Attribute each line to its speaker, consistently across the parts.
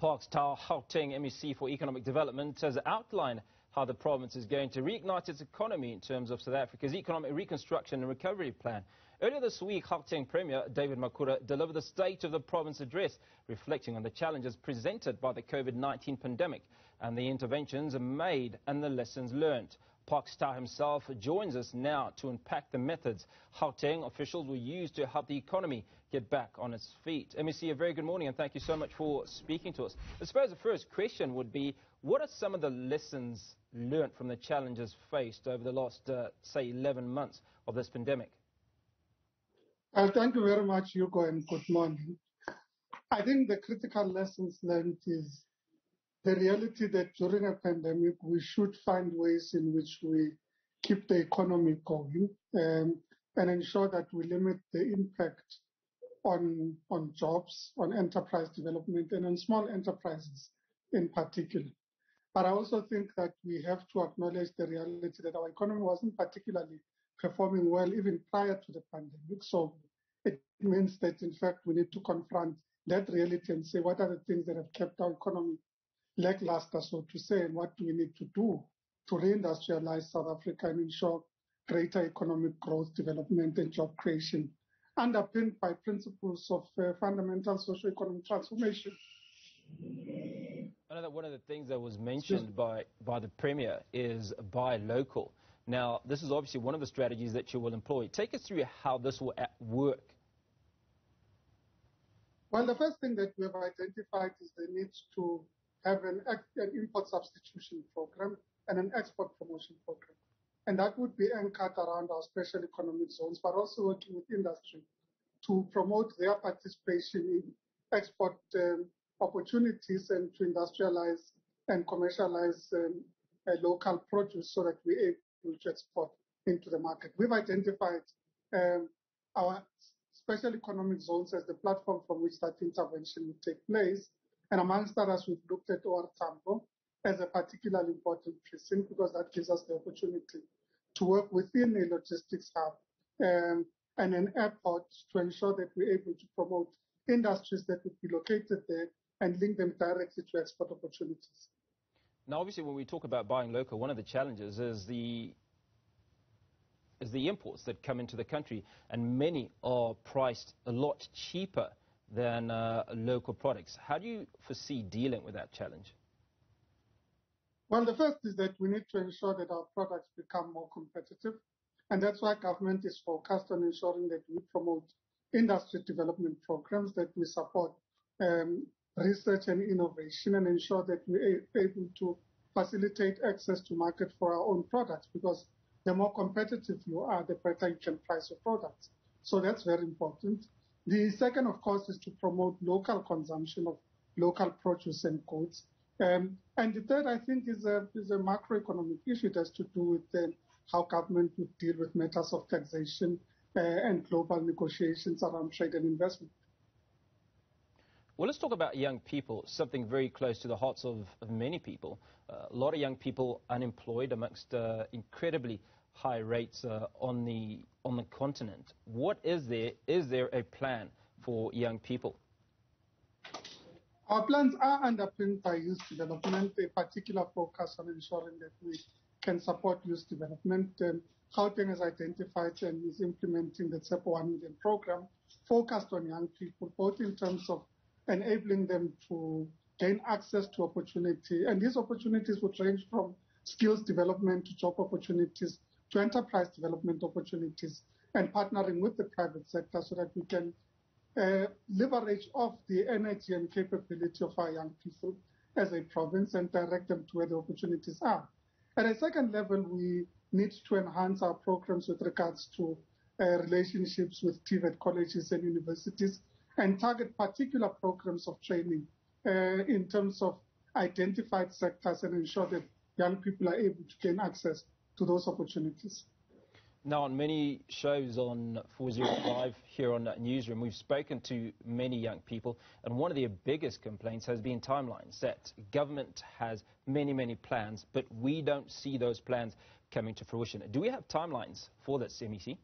Speaker 1: Parks Tau Gauteng MEC for Economic Development has outlined how the province is going to reignite its economy in terms of South Africa's economic reconstruction and recovery plan. Earlier this week, Gauteng Premier David Makhura delivered the State of the Province address, reflecting on the challenges presented by the COVID-19 pandemic and the interventions made and the lessons learned. Parks Tau himself joins us now to unpack the methods Gauteng officials will use to help the economy get back on its feet. MEC, a very good morning and thank you so much for speaking to us. I suppose the first question would be, what are some of the lessons learned from the challenges faced over the last, uh, say, 11 months of this pandemic?
Speaker 2: Uh, thank you very much, Hugo, and good morning. I think the critical lessons learned is the reality that during a pandemic, we should find ways in which we keep the economy going um, and ensure that we limit the impact on, on jobs, on enterprise development, and on small enterprises in particular. But I also think that we have to acknowledge the reality that our economy wasn't particularly performing well even prior to the pandemic. So it means that, in fact, we need to confront that reality and say what are the things that have kept our economy lackluster, so to say, and what do we need to do to reindustrialize South Africa and ensure greater economic growth, development, and job creation, underpinned by principles of uh, fundamental socio-economic transformation.
Speaker 1: That one of the things that was mentioned by, by the Premier is buy local. Now, this is obviously one of the strategies that you will employ. Take us through how this will work.
Speaker 2: Well, the first thing that we have identified is the need to have an, an import substitution program and an export promotion program. And that would be anchored around our special economic zones, but also working with industry to promote their participation in export um, opportunities and to industrialize and commercialize um, local produce so that we're able to export into the market. We've identified um, our special economic zones as the platform from which that intervention will take place. And amongst others, we've looked at OR Tambo as a particularly important precinct because that gives us the opportunity to work within a logistics hub um, and an airport to ensure that we're able to promote industries that would be located there and link them directly to export opportunities.
Speaker 1: Now, obviously, when we talk about buying local, one of the challenges is the is the imports that come into the country, and many are priced a lot cheaper than uh, local products. How do you foresee dealing with that challenge?
Speaker 2: Well, the first is that we need to ensure that our products become more competitive. And that's why government is focused on ensuring that we promote industry development programs, that we support um, research and innovation and ensure that we're able to facilitate access to market for our own products because the more competitive you are, the better you can price your products. So that's very important. The second, of course, is to promote local consumption of local produce and goods. Um, and the third, I think, is a, is a macroeconomic issue. It has to do with uh, how government would deal with matters of taxation uh, and global negotiations around trade and investment.
Speaker 1: Well, let's talk about young people, something very close to the hearts of, of many people. Uh, a lot of young people unemployed amongst uh, incredibly high rates uh, on the on the continent. What is there? Is there a plan for young people?
Speaker 2: Our plans are underpinned by youth development, a particular focus on ensuring that we can support youth development. Um, Gauteng has identified and is implementing the Tshepo 1 million program focused on young people, both in terms of enabling them to gain access to opportunity. And these opportunities would range from skills development to job opportunities to enterprise development opportunities and partnering with the private sector so that we can uh, leverage off the energy and capability of our young people as a province and direct them to where the opportunities are. At a second level, we need to enhance our programs with regards to uh, relationships with TVET colleges and universities and target particular programs of training uh, in terms of identified sectors and ensure that young people are able to gain access to those opportunities.
Speaker 1: Now, on many shows on 405 here on Newzroom, we've spoken to many young people, and one of their biggest complaints has been timelines, that government has many, many plans, but we don't see those plans coming to fruition. Do we have timelines for this, MEC?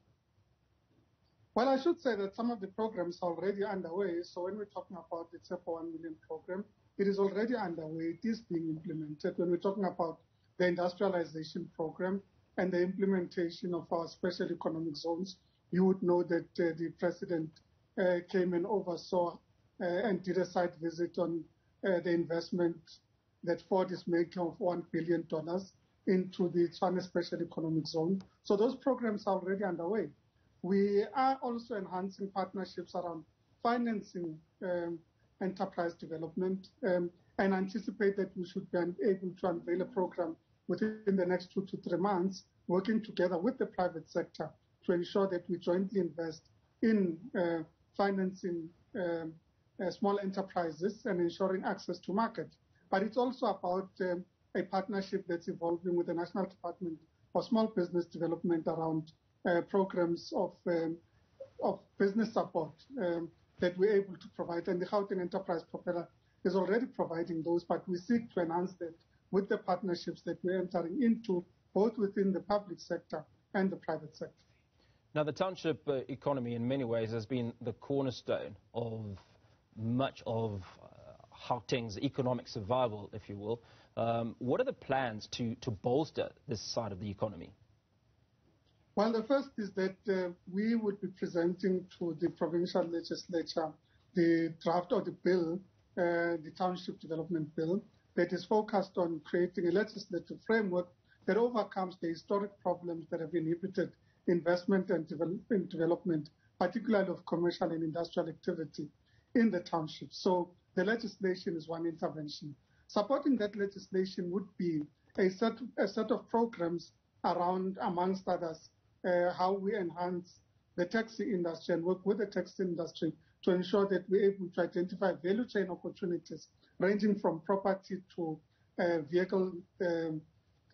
Speaker 2: Well, I should say that some of the programs are already underway. So when we're talking about the Tshepo 1 million program, it is already underway. It is being implemented. When we're talking about the industrialization program and the implementation of our special economic zones, you would know that uh, the president uh, came and oversaw uh, and did a site visit on the investment that Ford is making of $1 billion into the Tshwane Special Economic Zone. So those programs are already underway. We are also enhancing partnerships around financing um, enterprise development um, and anticipate that we should be able to unveil a program within the next two to three months, working together with the private sector to ensure that we jointly invest in uh, financing um, uh, small enterprises and ensuring access to market. But it's also about um, a partnership that's evolving with the National Department of Small Business Development around uh, programs of um, of business support um, that we're able to provide. And the Gauteng Enterprise Propeller is already providing those, but we seek to enhance that with the partnerships that we're entering into, both within the public sector and the private sector.
Speaker 1: Now, the township uh, economy in many ways has been the cornerstone of much of uh, Gauteng's economic survival, if you will. Um, what are the plans to, to bolster this side of the economy?
Speaker 2: Well, the first is that uh, we would be presenting to the provincial legislature the draft of the bill, uh, the Township Development Bill, that is focused on creating a legislative framework that overcomes the historic problems that have inhibited investment and develop development, particularly of commercial and industrial activity in the township. So the legislation is one intervention. Supporting that legislation would be a set, a set of programs around, amongst others, uh, how we enhance the taxi industry and work with the taxi industry to ensure that we're able to identify value chain opportunities ranging from property to uh, vehicle um,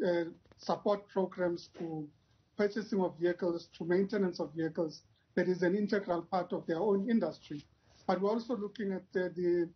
Speaker 2: uh, support programs to purchasing of vehicles to maintenance of vehicles that is an integral part of their own industry. But we're also looking at the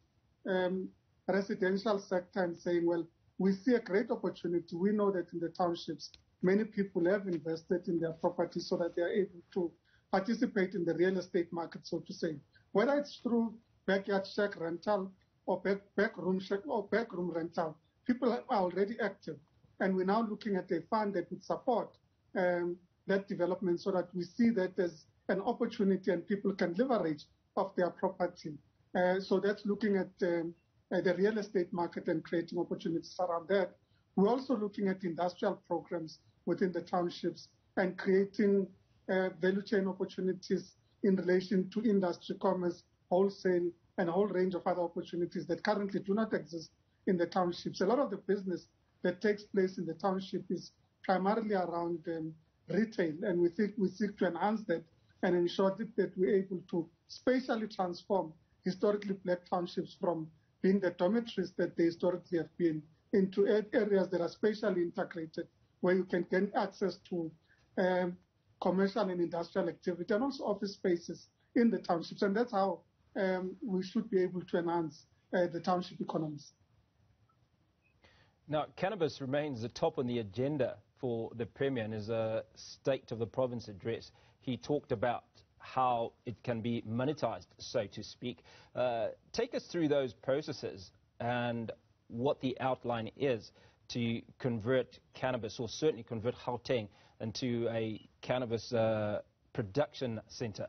Speaker 2: um, residential sector and saying, well, we see a great opportunity. We know that in the townships, many people have invested in their property so that they are able to participate in the real estate market, so to say. Whether it's through backyard shack rental or back, back room shack or rental, people are already active. And we're now looking at a fund that would support um, that development so that we see that there's an opportunity and people can leverage of their property. Uh, so that's looking at, um, at the real estate market and creating opportunities around that. We're also looking at industrial programs within the townships and creating uh, value chain opportunities in relation to industry, commerce, wholesale, and a whole range of other opportunities that currently do not exist in the townships. A lot of the business that takes place in the township is primarily around um, retail, and we think we seek to enhance that and ensure that, that we're able to spatially transform historically black townships from being the dormitories that they historically have been into areas that are spatially integrated, where you can gain access to um, commercial and industrial activity and also office spaces in the townships. And that's how um, we should be able to enhance uh, the township economies.
Speaker 1: Now, cannabis remains the top on the agenda for the Premier in his uh, State of the Province address. He talked about how it can be monetized, so to speak. Uh, take us through those processes and what the outline is to convert cannabis, or certainly convert Gauteng into a cannabis uh, production center.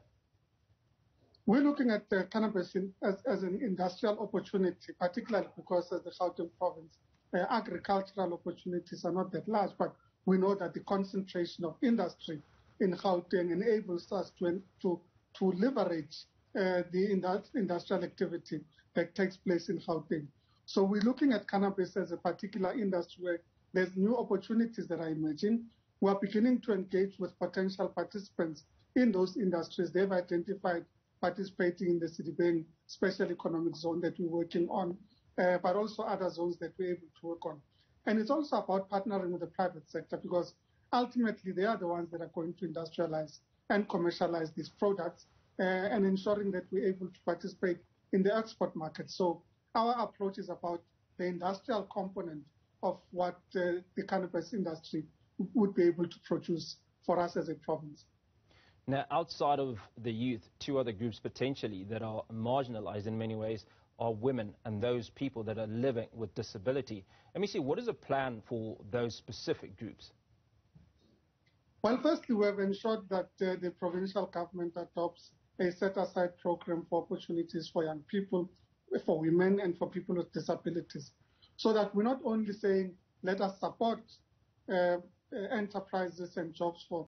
Speaker 2: We're looking at uh, cannabis in, as, as, an industrial opportunity, particularly because as the Gauteng province, uh, agricultural opportunities are not that large, but we know that the concentration of industry in Gauteng enables us to, to, to leverage uh, the industrial activity that takes place in Gauteng. So we're looking at cannabis as a particular industry where there's new opportunities that are emerging. We're beginning to engage with potential participants in those industries. They've identified participating in the Sedibeng Special Economic Zone that we're working on, uh, but also other zones that we're able to work on. And it's also about partnering with the private sector because ultimately they are the ones that are going to industrialize and commercialize these products uh, and ensuring that we're able to participate in the export market. So our approach is about the industrial component of what uh, the cannabis industry would be able to produce for us as a province.
Speaker 1: Now, outside of the youth, two other groups potentially that are marginalized in many ways are women and those people that are living with disability. Let me see, what is the plan for those specific groups?
Speaker 2: Well, firstly, we have ensured that uh, the provincial government adopts a set-aside program for opportunities for young people, for women, and for people with disabilities. So that we're not only saying, let us support uh, enterprises and jobs for